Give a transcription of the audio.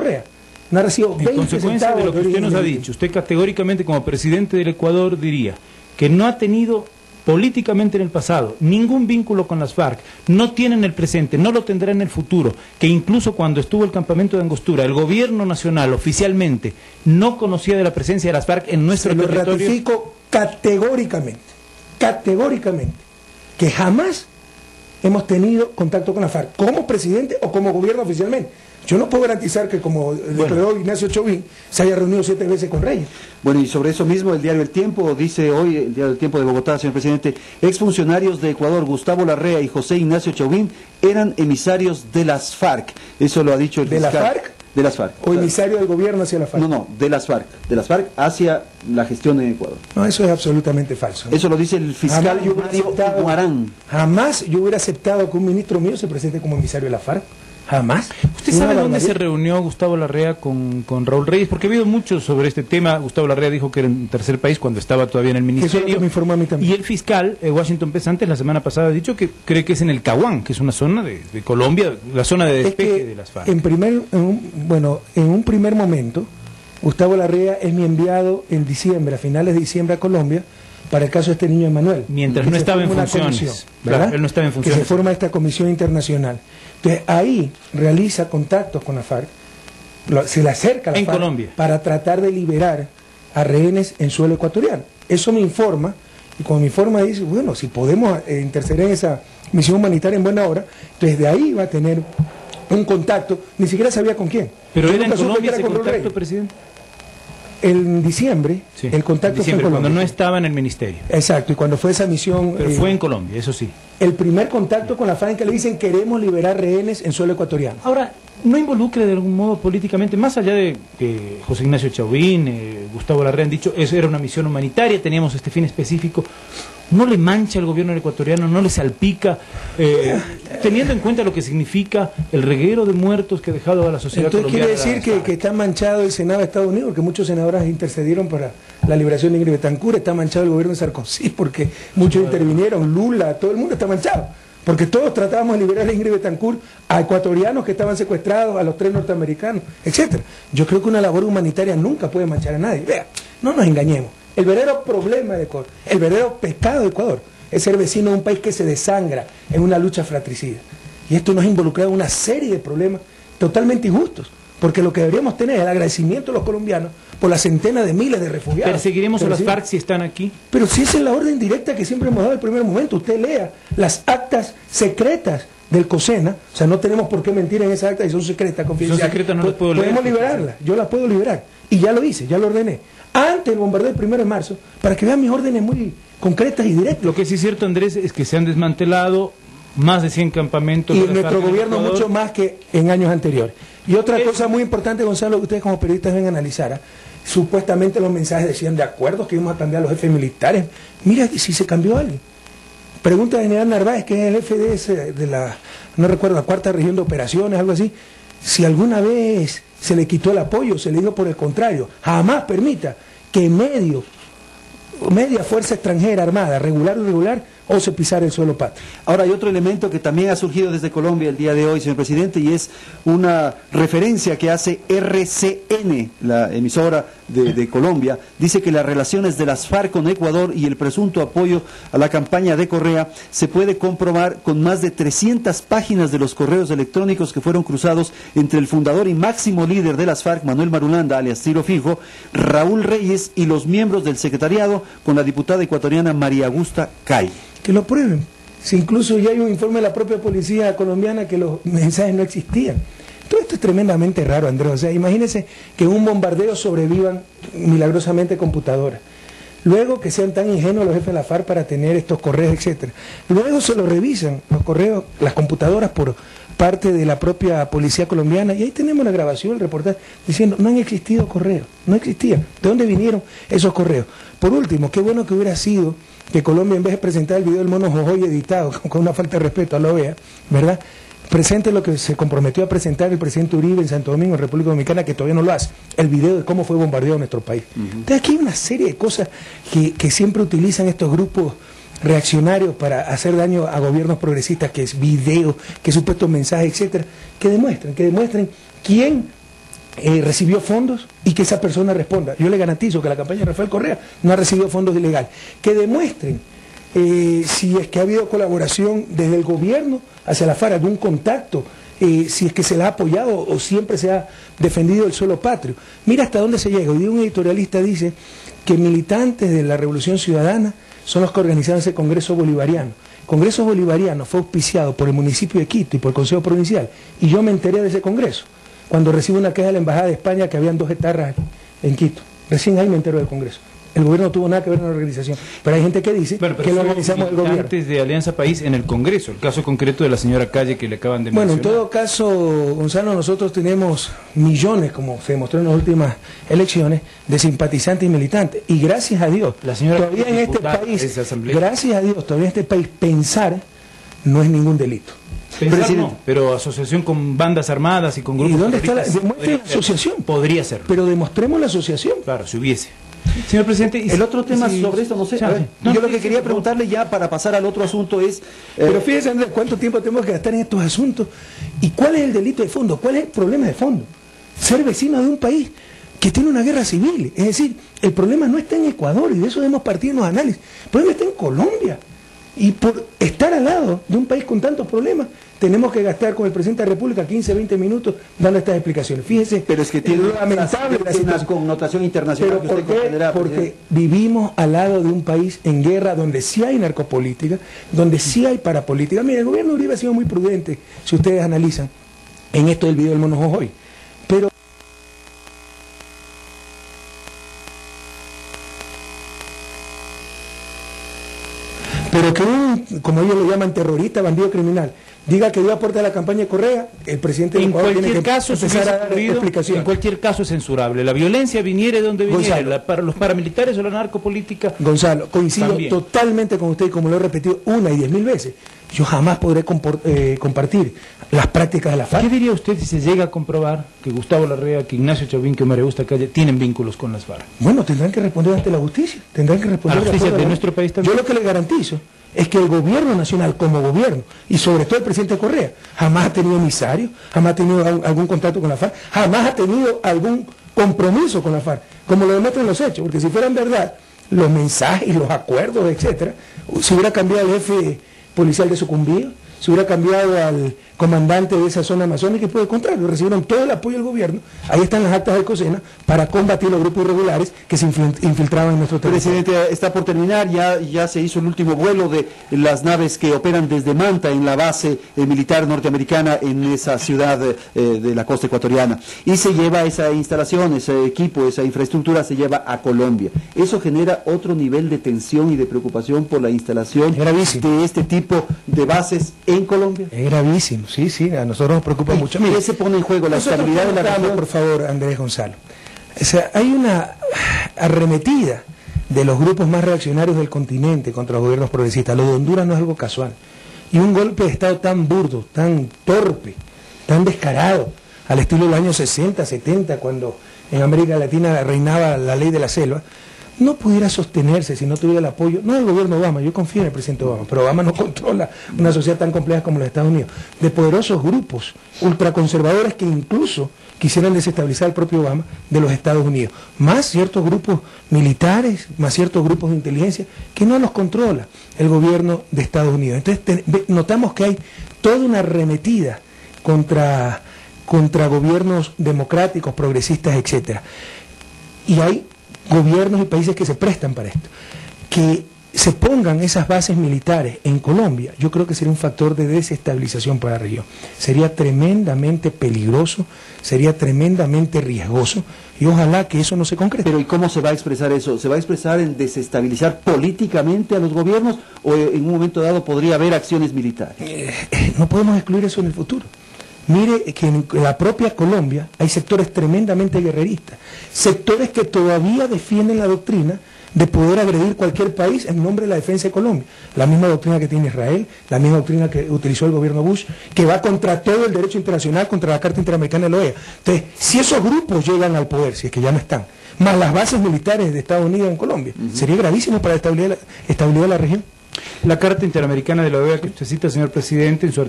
Correa. No ha recibido En 20 consecuencia de lo que usted nos ha dicho, usted categóricamente como presidente del Ecuador diría que no ha tenido políticamente en el pasado ningún vínculo con las FARC, no tiene en el presente, no lo tendrá en el futuro, que incluso cuando estuvo el campamento de Angostura, el gobierno nacional oficialmente no conocía de la presencia de las FARC en nuestro Se lo territorio. ratifico categóricamente, categóricamente, que jamás hemos tenido contacto con la FARC, como presidente o como gobierno oficialmente. Yo no puedo garantizar que, como declaró Ignacio Chovín, se haya reunido siete veces con Reyes. Bueno, y sobre eso mismo, el diario El Tiempo dice hoy, el diario El Tiempo de Bogotá, señor presidente, exfuncionarios de Ecuador, Gustavo Larrea y José Ignacio Chauvin, eran emisarios de las FARC. Eso lo ha dicho el ¿De la fiscal. FARC? De las FARC. O emisario del gobierno hacia la FARC. No, no, de las FARC. De las FARC hacia la gestión en Ecuador. No, eso es absolutamente falso. Eso lo dice el fiscal Jamás yo hubiera aceptado-. Jamás yo hubiera aceptado que un ministro mío se presente como emisario de la FARC. Jamás. ¿Usted sabe dónde se reunió Gustavo Larrea con, con Raúl Reyes? Porque ha habido mucho sobre este tema. Gustavo Larrea dijo que era en tercer país cuando estaba todavía en el Eso ministerio. que me informó a mí también. Y el fiscal, eh, Washington Pesantes, la semana pasada ha dicho que cree que es en el Caguán, que es una zona de, de Colombia, la zona de Es despeje que de las FARC. en primer, en un- bueno, en un primer momento, Gustavo Larrea es mi enviado en diciembre, a finales de diciembre a Colombia, para el caso de este niño Emanuel. Mientras Que no estaba en funciones. comisión, Claro, él no estaba en Que funciones. se forma esta comisión internacional. Entonces ahí realiza contactos con la FARC, lo- se le acerca a la En FARC Colombia. para tratar de liberar a rehenes en suelo ecuatoriano. Eso me informa, y cuando me informa dice, bueno, si podemos eh, interceder en esa misión humanitaria en buena hora, entonces de ahí va a tener un contacto, ni siquiera sabía con quién. Pero Yo era en Colombia que ese contacto, presidente. En diciembre, Sí, el contacto diciembre, fue en cuando no Colombia. estaba en el ministerio. Exacto, y cuando fue esa misión, Pero eh, fue en Colombia, eso sí. el primer contacto con la FARC en que le dicen queremos liberar rehenes en suelo ecuatoriano. Ahora, ¿no involucre de algún modo políticamente, más allá de que José Ignacio Chauvin, eh, Gustavo Larrea han dicho, eso era una misión humanitaria, teníamos este fin específico, ¿no le mancha al gobierno ecuatoriano, no le salpica, eh, teniendo en cuenta lo que significa el reguero de muertos que ha dejado a la sociedad Entonces quiere colombiana? decir que, que está manchado el Senado de Estados Unidos, porque muchos senadores intercedieron para la liberación de Ingrid Betancourt, está manchado el gobierno de Sarkozy, porque muchos intervinieron, Lula, todo el mundo está manchado. Porque todos tratábamos de liberar a Ingrid Betancourt a ecuatorianos que estaban secuestrados, a los tres norteamericanos, etcétera. Yo creo que una labor humanitaria nunca puede manchar a nadie. Vea, no nos engañemos. El verdadero problema de Ecuador, el verdadero pecado de Ecuador, es ser vecino de un país que se desangra en una lucha fratricida. Y esto nos ha involucrado en una serie de problemas totalmente injustos. Porque lo que deberíamos tener es el agradecimiento de los colombianos por las centenas de miles de refugiados. ¿Perseguiremos a las sí, FARC si están aquí? Pero si esa es la orden directa que siempre hemos dado el primer momento, usted lea las actas secretas del COSENA, o sea, no tenemos por qué mentir en esas actas y son secretas, confidenciales. secretas, no las puedo leer. Podemos liberarlas, yo las puedo liberar. Y ya lo hice, ya lo ordené. Antes del bombardeo del primero de marzo, para que vean mis órdenes muy concretas y directas. Lo que sí es cierto, Andrés, es que se han desmantelado más de 100 campamentos. y nuestro gobierno mucho más que en años anteriores. Y otra cosa muy importante, Gonzalo, que ustedes como periodistas deben analizar, ¿ah? supuestamente los mensajes decían de acuerdo que íbamos a cambiar a los jefes militares. Mira si se cambió alguien. Pregunta al general Narváez, que es el jefe de, ese- de la, no recuerdo, la cuarta región de operaciones, algo así, si alguna vez se le quitó el apoyo, se le dijo por el contrario, jamás permita que medio, media fuerza extranjera armada, regular o irregular, ose pisar el suelo patrio. Ahora hay otro elemento que también ha surgido desde Colombia el día de hoy, señor presidente, y es una referencia que hace RCN, la emisora de, de Colombia. Dice que las relaciones de las FARC con Ecuador y el presunto apoyo a la campaña de Correa se puede comprobar con más de 300 páginas de los correos electrónicos que fueron cruzados entre el fundador y máximo líder de las FARC, Manuel Marulanda, alias Tiro Fijo, Raúl Reyes y los miembros del secretariado con la diputada ecuatoriana María Augusta Cay. Que lo prueben. Si incluso ya hay un informe de la propia policía colombiana que los mensajes no existían. Todo esto es tremendamente raro, Andrés. O sea, imagínense que un bombardeo sobrevivan milagrosamente computadoras. Luego que sean tan ingenuos los jefes de la FARC para tener estos correos, etcétera. Luego se los revisan los correos, las computadoras por parte de la propia policía colombiana y ahí tenemos la grabación, el reportaje diciendo no han existido correos, no existían. ¿De dónde vinieron esos correos? Por último, qué bueno que hubiera sido que Colombia en vez de presentar el video del mono Jojoy editado con, una falta de respeto a la OEA, ¿verdad? Presente lo que se comprometió a presentar el presidente Uribe en Santo Domingo, en República Dominicana, que todavía no lo hace, el video de cómo fue bombardeado nuestro país. Entonces aquí hay una serie de cosas que, que siempre utilizan estos grupos reaccionarios para hacer daño a gobiernos progresistas, que es video, que supuestos mensajes, etcétera, que demuestren, que demuestren quién eh, recibió fondos y que esa persona responda. Yo le garantizo que la campaña de Rafael Correa no ha recibido fondos ilegales. Que demuestren eh, si es que ha habido colaboración desde el gobierno hacia la FARC, algún contacto, eh, si es que se la ha apoyado o siempre se ha defendido el suelo patrio. Mira hasta dónde se llega. Hoy un editorialista dice que militantes de la Revolución Ciudadana son los que organizaron ese Congreso Bolivariano. Congreso Bolivariano fue auspiciado por el municipio de Quito y por el Consejo Provincial. Y yo me enteré de ese Congreso cuando recibo una queja de la Embajada de España que habían dos etarras en Quito. Recién ahí me entero del Congreso. El gobierno no tuvo nada que ver en la organización. Pero hay gente que dice que lo organizamos el gobierno. Antes de Alianza País en el Congreso, el caso concreto de la señora Calle que le acaban de Bueno, mencionar. en todo caso, Gonzalo, nosotros tenemos millones, como se demostró en las últimas elecciones, de simpatizantes y militantes. Y gracias a Dios, La señora todavía en este país, gracias a Dios, todavía en este país pensar no es ningún delito. Pensar Presidente. no, pero asociación con bandas armadas y con grupos ¿Y dónde está la- demuestre ser. asociación? Podría ser. Pero demostremos la asociación. Claro, si hubiese. Señor presidente, y El otro tema sobre esto, no sé. Ver. No, yo lo que sí, quería preguntarle ya para pasar al otro asunto es... eh, Pero fíjense, Andrés, cuánto tiempo tenemos que gastar en estos asuntos. ¿Y cuál es el delito de fondo? ¿Cuál es el problema de fondo? Ser vecino de un país que tiene una guerra civil. Es decir, el problema no está en Ecuador y de eso debemos partir en los análisis. El problema está en Colombia. Y por estar al lado de un país con tantos problemas, tenemos que gastar con el presidente de la República 15, 20 minutos dando estas explicaciones. Fíjese, pero es que tiene lo lamentable la una situación. connotación internacional Pero que ¿por qué? Porque presidente. vivimos al lado de un país en guerra donde sí hay narcopolítica, donde sí hay parapolítica. Mire, el gobierno de Uribe ha sido muy prudente, si ustedes analizan, en esto del video del Mono hoy. Pero pero que un, como ellos lo llaman, terrorista, bandido criminal, diga que dio aporte a la campaña de Correa, el presidente de En Ecuador tiene cualquier que caso, empezar a dar en cualquier caso es censurable. La violencia viniere donde viniere, Gonzalo. la- para los paramilitares o la narcopolítica. Gonzalo, coincido También. totalmente con usted como lo he repetido una y diez mil veces. Yo jamás podré eh, compartir las prácticas de la ¿Qué FARC. diría usted si se llega a comprobar que Gustavo Larrea, que Ignacio Chavín, que María Augusta Calle tienen vínculos con las FARC? Bueno, tendrán que responder ante la justicia. Tendrán que responder A la justicia de la- nuestro país también. Yo lo que le garantizo es que el gobierno nacional como gobierno, y sobre todo el presidente Correa, jamás ha tenido emisario, jamás ha tenido al- algún contacto con la FARC, jamás ha tenido algún compromiso con la FARC, como lo demuestran los hechos, porque si fueran verdad, los mensajes, los acuerdos, etcétera, se hubiera cambiado el jefe policial de sucumbido, se hubiera cambiado al comandante de esa zona amazónica y por el contrario, recibieron todo el apoyo del gobierno, ahí están las actas de COSENA, para combatir los grupos irregulares que se infil- infiltraban en nuestro territorio. Presidente, está por terminar, ya, ya se hizo el último vuelo de las naves que operan desde Manta en la base eh, militar norteamericana en esa ciudad eh, de la costa ecuatoriana. Y se lleva esa instalación, ese equipo, esa infraestructura se lleva a Colombia. Eso genera otro nivel de tensión y de preocupación por la instalación gravísimo. de este tipo de bases en Colombia. Es gravísimo, sí, sí, a nosotros nos preocupa mucho. ¿Qué se pone en juego? ¿La nosotros estabilidad de la región? por favor, Andrés Gonzalo. O sea, hay una arremetida de los grupos más reaccionarios del continente contra los gobiernos progresistas. Lo de Honduras no es algo casual. Y un golpe de Estado tan burdo, tan torpe, tan descarado, al estilo de los años 60, 70, cuando en América Latina reinaba la ley de la selva, no pudiera sostenerse si no tuviera el apoyo, no del gobierno Obama, yo confío en el presidente Obama, pero Obama no controla una sociedad tan compleja como los Estados Unidos, de poderosos grupos ultraconservadores que incluso quisieran desestabilizar el propio Obama de los Estados Unidos, más ciertos grupos militares, más ciertos grupos de inteligencia, que no los controla el gobierno de Estados Unidos. Entonces notamos que hay toda una arremetida contra, contra gobiernos democráticos, progresistas, etcétera. Y hay gobiernos y países que se prestan para esto. Que se pongan esas bases militares en Colombia, yo creo que sería un factor de desestabilización para la región. Sería tremendamente peligroso, sería tremendamente riesgoso y ojalá que eso no se concrete. Pero ¿y cómo se va a expresar eso? ¿Se va a expresar en desestabilizar políticamente a los gobiernos o en un momento dado podría haber acciones militares? Eh, eh, no podemos excluir eso en el futuro. Mire que en la propia Colombia hay sectores tremendamente guerreristas, sectores que todavía defienden la doctrina de poder agredir cualquier país en nombre de la defensa de Colombia. La misma doctrina que tiene Israel, la misma doctrina que utilizó el gobierno Bush, que va contra todo el derecho internacional, contra la Carta Interamericana de la OEA. Entonces, si esos grupos llegan al poder, si es que ya no están, más las bases militares de Estados Unidos en Colombia, sería gravísimo para la estabilidad, estabilidad de la región. La Carta Interamericana de la OEA que usted cita, señor presidente, en su